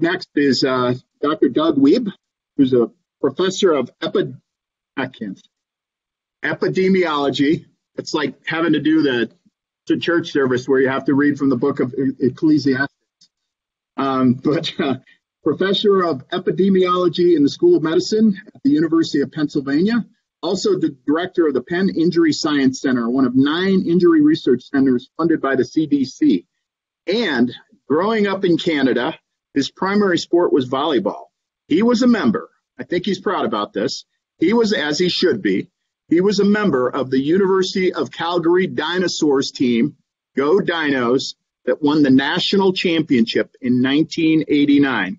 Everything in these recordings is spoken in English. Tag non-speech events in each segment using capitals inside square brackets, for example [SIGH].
next is uh, Dr. Doug Wiebe, who's a professor of epidemiology. It's like having to do the, the church service where you have to read from the book of Ecclesiastes. Um, but [LAUGHS] uh, professor of epidemiology in the School of Medicine at the University of Pennsylvania, also the director of the Penn Injury Science Center, one of nine injury research centers funded by the CDC. And growing up in Canada, his primary sport was volleyball. He was a member, I think he's proud about this. He was, as he should be, he was a member of the University of Calgary Dinosaurs team, Go Dinos, that won the national championship in 1989.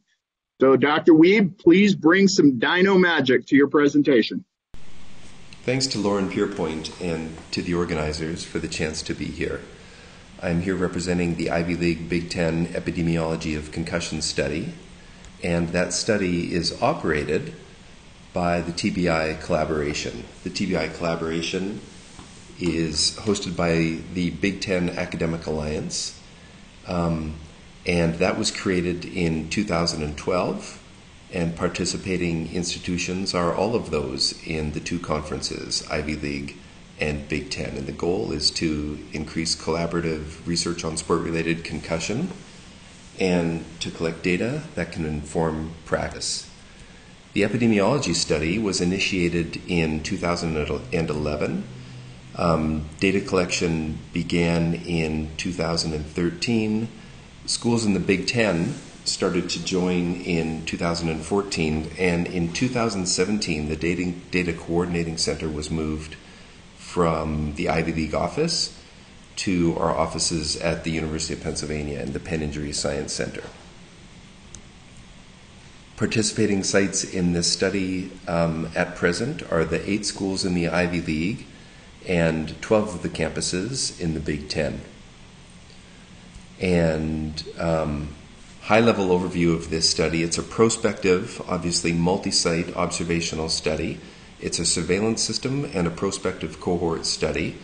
So, Dr. Wiebe, please bring some dino magic to your presentation. Thanks to Lauren Pierpoint and to the organizers for the chance to be here. I'm here representing the Ivy League Big Ten Epidemiology of Concussion study, and that study is operated by the TBI collaboration. The TBI collaboration is hosted by the Big Ten Academic Alliance, um, and that was created in 2012. And participating institutions are all of those in the two conferences, Ivy League and Big Ten. And the goal is to increase collaborative research on sport related concussion and to collect data that can inform practice. The epidemiology study was initiated in 2011. Um, data collection began in 2013. Schools in the Big Ten started to join in 2014, and in 2017, the data, data coordinating center was moved from the Ivy League office to our offices at the University of Pennsylvania and the Penn Injury Science Center. Participating sites in this study um, at present are the eight schools in the Ivy League and 12 of the campuses in the Big Ten. And um, high level overview of this study it's a prospective, obviously multi site observational study it's a surveillance system and a prospective cohort study.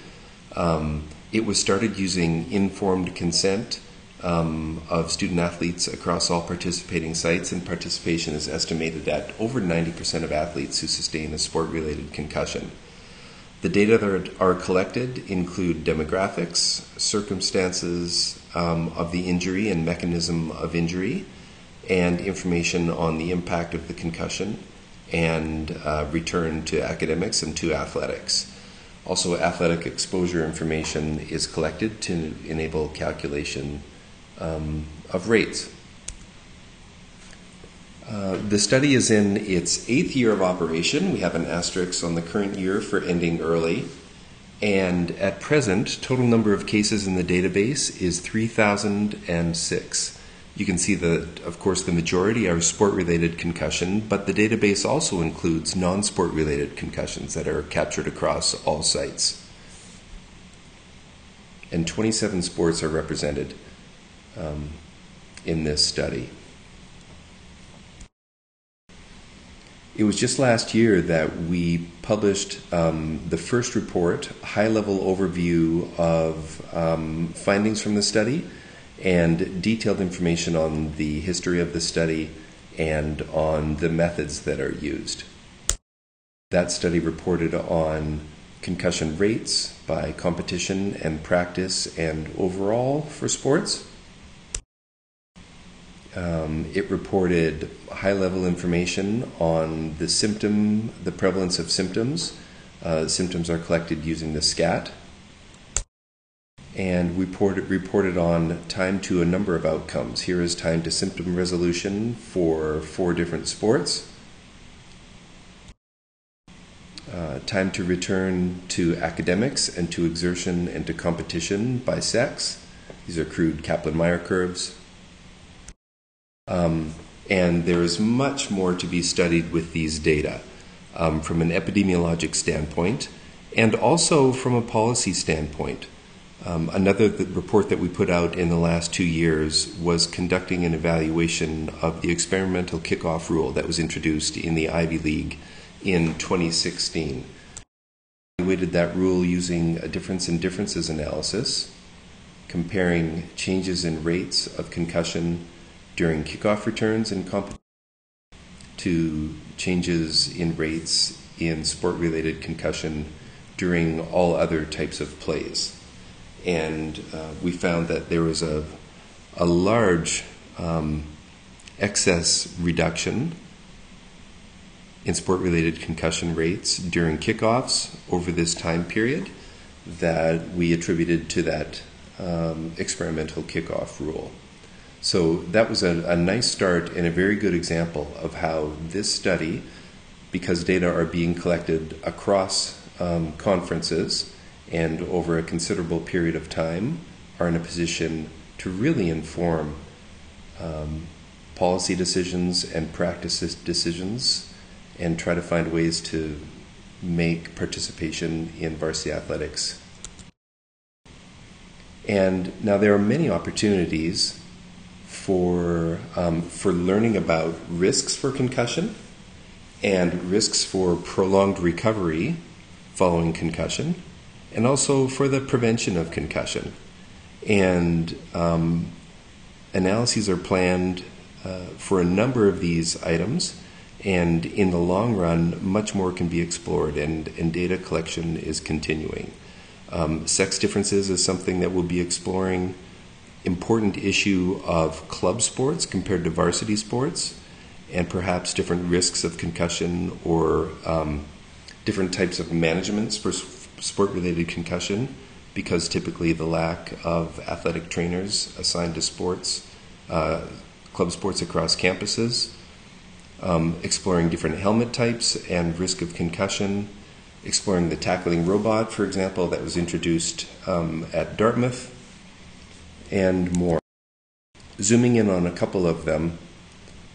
Um, it was started using informed consent um, of student athletes across all participating sites, and participation is estimated at over 90% of athletes who sustain a sport related concussion. The data that are collected include demographics, circumstances um, of the injury and mechanism of injury, and information on the impact of the concussion and uh, return to academics and to athletics. Also, athletic exposure information is collected to enable calculation um, of rates. Uh, the study is in its eighth year of operation. We have an asterisk on the current year for ending early. And at present, total number of cases in the database is 3,006. You can see that, of course, the majority are sport related concussion, but the database also includes non sport related concussions that are captured across all sites. And 27 sports are represented um, in this study. It was just last year that we published um, the first report, high level overview of um, findings from the study and detailed information on the history of the study and on the methods that are used. That study reported on concussion rates by competition and practice and overall for sports. Um, it reported high level information on the symptom, the prevalence of symptoms. Uh, symptoms are collected using the SCAT and reported, reported on time to a number of outcomes. Here is time to symptom resolution for four different sports. Uh, time to return to academics and to exertion and to competition by sex. These are crude Kaplan Meier curves. Um, and there is much more to be studied with these data um, from an epidemiologic standpoint and also from a policy standpoint. Um, another report that we put out in the last two years was conducting an evaluation of the experimental kickoff rule that was introduced in the Ivy League in 2016. We evaluated that rule using a difference in differences analysis, comparing changes in rates of concussion during kickoff returns in competition to changes in rates in sport related concussion during all other types of plays. And uh, we found that there was a, a large um, excess reduction in sport related concussion rates during kickoffs over this time period that we attributed to that um, experimental kickoff rule. So that was a, a, nice start and a very good example of how this study, because data are being collected across um, conferences and over a considerable period of time, are in a position to really inform um, policy decisions and practice decisions and try to find ways to make participation in varsity athletics. And now there are many opportunities for, um, for learning about risks for concussion and risks for prolonged recovery following concussion, and also for the prevention of concussion. And um, analyses are planned uh, for a number of these items and in the long run, much more can be explored, and, and data collection is continuing. Um, sex differences is something that we'll be exploring. Important issue of club sports compared to varsity sports, and perhaps different risks of concussion or um, different types of managements for sport related concussion, because typically the lack of athletic trainers assigned to sports, uh, club sports across campuses um, exploring different helmet types and risk of concussion, exploring the tackling robot, for example, that was introduced um, at Dartmouth, and more. Zooming in on a couple of them,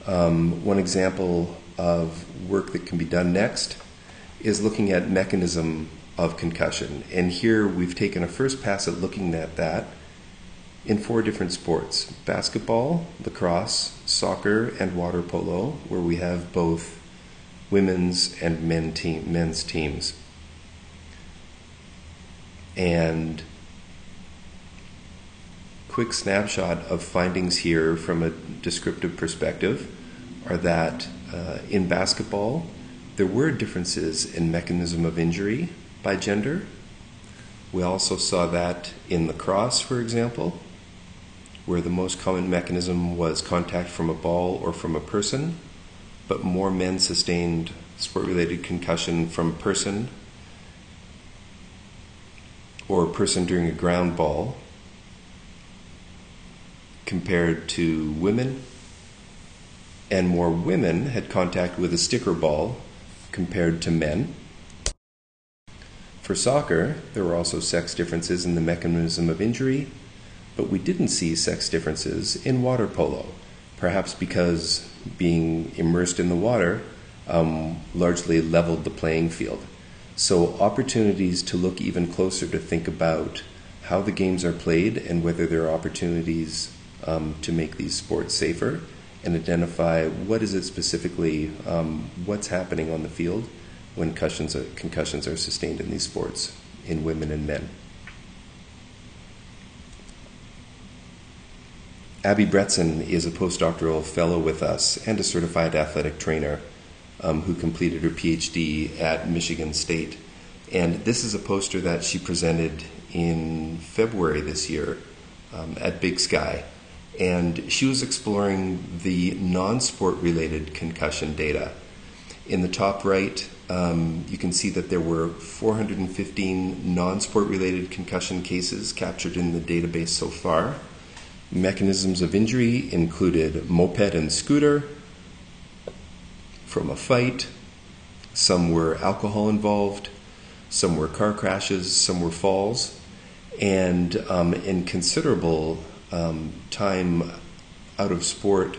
um, one example of work that can be done next is looking at mechanism of concussion. And here we've taken a first pass at looking at that in four different sports basketball, lacrosse, soccer, and water polo, where we have both women's and men team, men's teams. And quick snapshot of findings here from a descriptive perspective are that uh, in basketball, there were differences in mechanism of injury by gender. We also saw that in lacrosse, for example, where the most common mechanism was contact from a ball or from a person, but more men sustained sport related concussion from person or person during a ground ball compared to women, and more women had contact with a sticker ball compared to men. For soccer, there were also sex differences in the mechanism of injury but we didn't see sex differences in water polo, perhaps because being immersed in the water um, largely leveled the playing field. So, opportunities to look even closer to think about how the games are played and whether there are opportunities um, to make these sports safer and identify what is it specifically, um, what's happening on the field when concussions are, concussions are sustained in these sports in women and men. Abby Bretzin is a postdoctoral fellow with us and a certified athletic trainer um, who completed her PhD at Michigan State. And this is a poster that she presented in February this year um, at Big Sky. And she was exploring the non sport related concussion data. In the top right, um, you can see that there were 415 non sport related concussion cases captured in the database so far. Mechanisms of injury included moped and scooter from a fight. Some were alcohol involved, some were car crashes, some were falls. And um, in considerable um, time out of sport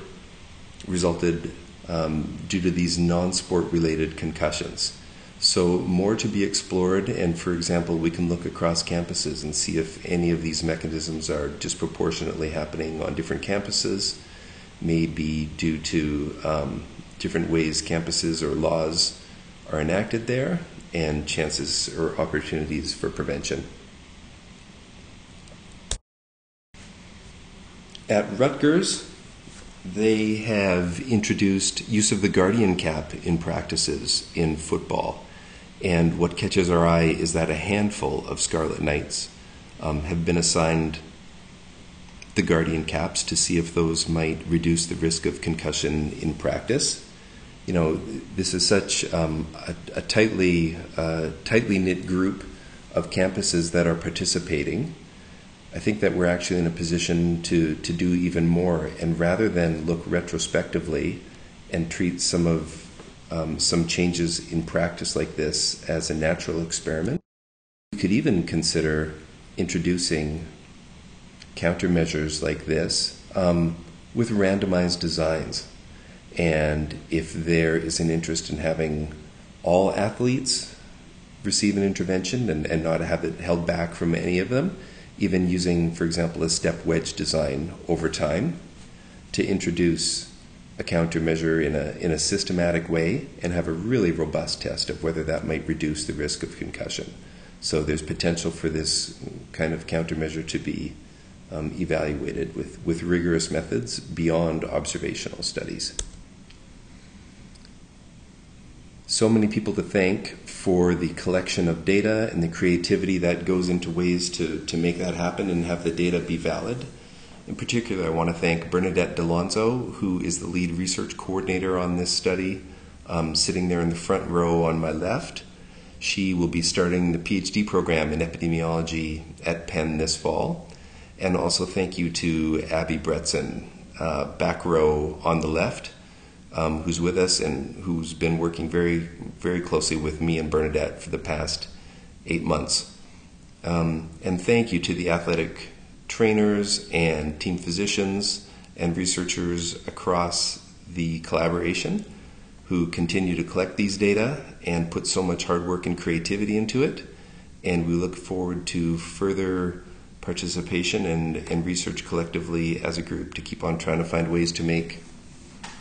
resulted um, due to these non sport related concussions. So, more to be explored, and for example, we can look across campuses and see if any of these mechanisms are disproportionately happening on different campuses, maybe due to um, different ways campuses or laws are enacted there, and chances or opportunities for prevention. At Rutgers, they have introduced use of the guardian cap in practices in football. And what catches our eye is that a handful of Scarlet Knights um, have been assigned the guardian caps to see if those might reduce the risk of concussion in practice. You know, this is such um, a, a, tightly uh, tightly knit group of campuses that are participating. I think that we're actually in a position to, to do even more. And rather than look retrospectively and treat some of um, some changes in practice like this as a natural experiment, we could even consider introducing countermeasures like this um, with randomized designs. And if there is an interest in having all athletes receive an intervention and, and not have it held back from any of them, even using, for example, a step wedge design over time to introduce a countermeasure in a, in a systematic way and have a really robust test of whether that might reduce the risk of concussion. So there's potential for this kind of countermeasure to be um, evaluated with, with rigorous methods beyond observational studies. So many people to thank for the collection of data and the creativity that goes into ways to, to make that happen and have the data be valid. In particular, I want to thank Bernadette D'Alonzo, who is the lead research coordinator on this study, um, sitting there in the front row on my left. She will be starting the PhD program in epidemiology at Penn this fall. And also thank you to Abby Bretzin, uh, back row on the left, um, who's with us and who's been working very, very closely with me and Bernadette for the past eight months. Um, and thank you to the athletic trainers and team physicians and researchers across the collaboration who continue to collect these data and put so much hard work and creativity into it. And we look forward to further participation and, and research collectively as a group to keep on trying to find ways to make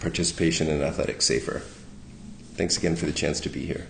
participation in athletics safer. Thanks again for the chance to be here.